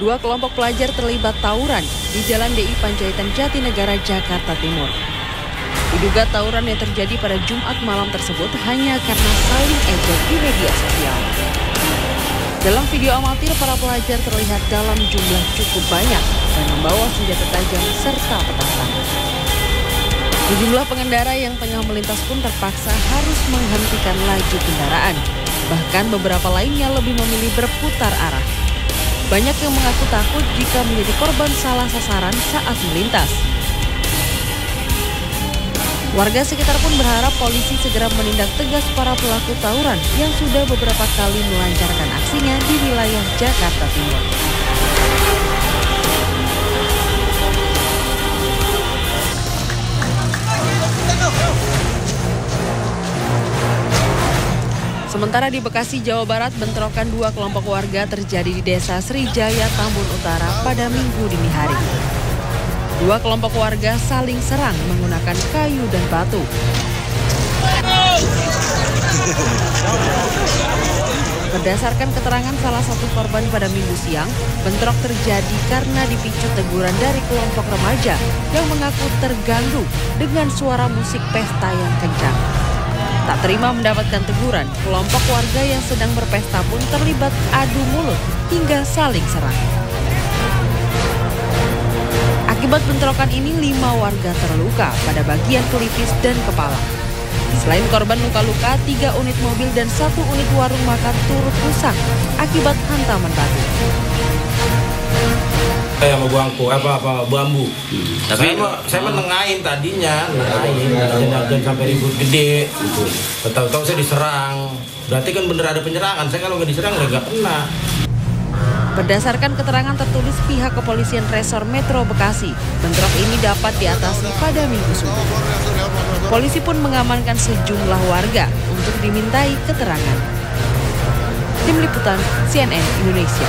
dua kelompok pelajar terlibat tawuran di Jalan DI Panjaitan Jatinegara, Jakarta Timur. Diduga tawuran yang terjadi pada Jumat malam tersebut hanya karena saling ejek di media sosial. Dalam video amatir, para pelajar terlihat dalam jumlah cukup banyak dan membawa senjata tajam serta petasan. Sejumlah pengendara yang tengah melintas pun terpaksa harus menghentikan laju kendaraan. Bahkan beberapa lainnya lebih memilih berputar arah. Banyak yang mengaku takut jika menjadi korban salah sasaran saat melintas. Warga sekitar pun berharap polisi segera menindak tegas para pelaku tawuran yang sudah beberapa kali melancarkan aksinya di wilayah Jakarta Timur. Sementara di Bekasi, Jawa Barat, bentrokan dua kelompok warga terjadi di Desa Srijaya, Tambun Utara pada minggu dini hari. Dua kelompok warga saling serang menggunakan kayu dan batu. Berdasarkan keterangan salah satu korban pada minggu siang, bentrok terjadi karena dipicu teguran dari kelompok remaja yang mengaku terganggu dengan suara musik pesta yang kencang. Tak terima mendapatkan teguran, kelompok warga yang sedang berpesta pun terlibat adu mulut hingga saling serang. Akibat bentrokan ini, lima warga terluka pada bagian pelipis dan kepala. Selain korban luka-luka, tiga unit mobil dan satu unit warung makan turut rusak akibat hantaman batu saya mau bangku apa apa bambu. Hmm. Tapi saya mau saya menengahin tadinya, nengahin jangan, jangan sampai ribut gede. Tahu-tahu saya diserang. Berarti kan bener ada penyerangan. Saya kalau nggak diserang nggak kena. Berdasarkan keterangan tertulis pihak kepolisian Resor Metro Bekasi, bentrok ini dapat diatasi pada minggu subuh. Polisi pun mengamankan sejumlah warga untuk dimintai keterangan. Tim Liputan CNN Indonesia.